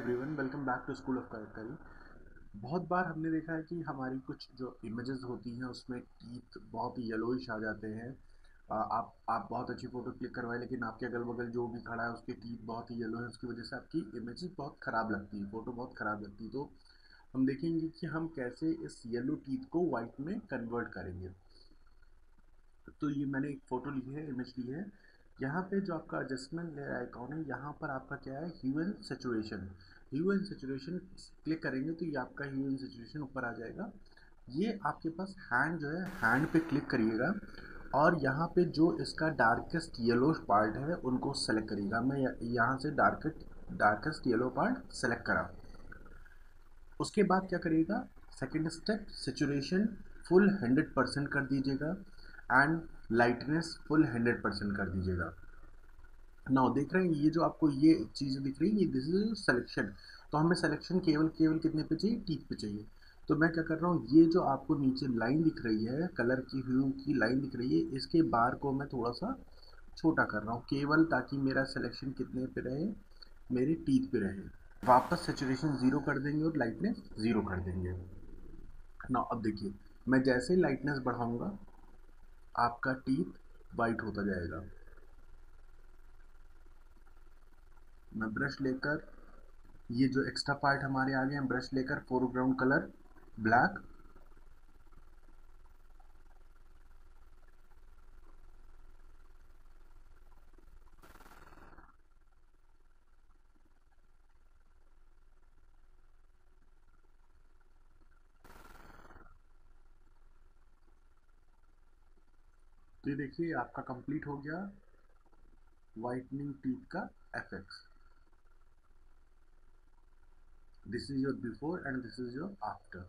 To school of करी बहुत बार हमने देखा है कि हमारी कुछ जो इमेजेस होती हैं, उसमें टीथ बहुत ही येलोइश आ जाते हैं। आप आप बहुत अच्छी फ़ोटो क्लिक करवाए, लेकिन आपके अगल बगल जो भी खड़ा है, उसके टीथ बहुत ही येलो है, उसकी वजह से आपकी इमेजेस बहुत ख़राब लगती है फ़ोटो बहुत ख़राब लगती है। तो हम देखेंगे कि हम कैसे इस येलो टीथ को वाइट में कन्वर्ट करेंगे। तो ये मैंने एक फ़ोटो ली है इमेज ली है। यहाँ पे जो आपका एडजस्टमेंट लेयर आइकॉन है यहाँ पर आपका क्या है? Hue and saturation hue click करेंगे तो ये आपका ह्यू एंड ऊपर आ जाएगा। ये आपके पास हैंड जो है हैंड पे क्लिक करिएगा और यहाँ पे जो इसका डार्केस्ट येलो पार्ट है, उनको सेलेक्ट करिएगा। मैं यहाँ से darkest darkest yellow part select करा। उसके बाद क्या करिएगा? Second step saturation full hundred percent कर दीजिएगा। And lightness full hundred percent कर दीजिएगा। नाउ देख रहे हैं, ये जो आपको ये चीज़ें दिख रही है, ये दिस इज़ सेलेक्शन तो हमें सेलेक्शन केवल केवल कितने पे चाहिए? टीथ पे चाहिए। तो मैं क्या कर रहा हूँ, ये जो आपको नीचे लाइन दिख रही है कलर की ह्यू की लाइन दिख रही है, इसके बार को मैं थोड़ा सा छोटा कर रहा हूँ, केवल ताकि मेरा सिलेक्शन कितने पे रहे, मेरे टीथ पे रहे। वापस सेचुरेशन ज़ीरो कर देंगे और लाइटनेस ज़ीरो कर देंगे। ना अब देखिए, मैं जैसे लाइटनेस बढ़ाऊँगा आपका टीथ वाइट होता जाएगा। मैं ब्रश लेकर, ये जो एक्स्ट्रा पार्ट हमारे आ गए हैं ब्रश लेकर फोरग्राउंड कलर ब्लैक तो ये देखिए, आपका कंप्लीट हो गया वाइटनिंग टीथ का effect this is your before and this is your after